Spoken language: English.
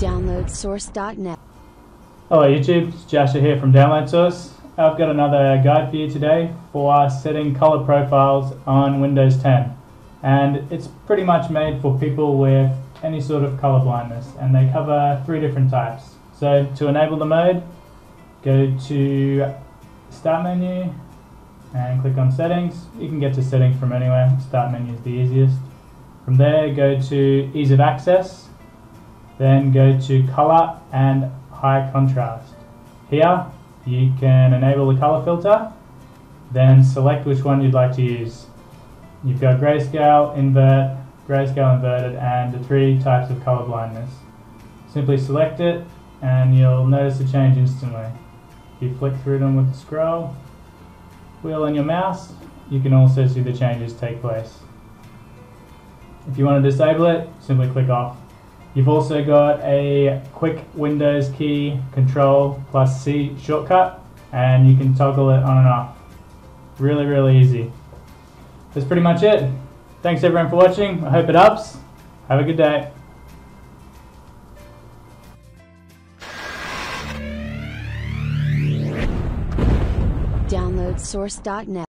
DownloadSource.net. Hello YouTube, it's Jasher here from Download Source. I've got another guide for you today for setting color profiles on Windows 10 and it's pretty much made for people with any sort of color blindness and they cover three different types. So to enable the mode, go to Start menu and click on Settings. You can get to settings from anywhere, Start menu is the easiest. From there go to Ease of Access then go to color and high contrast. Here you can enable the color filter, then select which one you'd like to use. You've got grayscale, invert, grayscale inverted, and the three types of color blindness. Simply select it and you'll notice a change instantly. If you flick through them with the scroll wheel on your mouse, you can also see the changes take place. If you want to disable it, simply click off. You've also got a quick Windows key control plus C shortcut and you can toggle it on and off. Really, really easy. That's pretty much it. Thanks everyone for watching. I hope it helps. Have a good day. DownloadSource.net.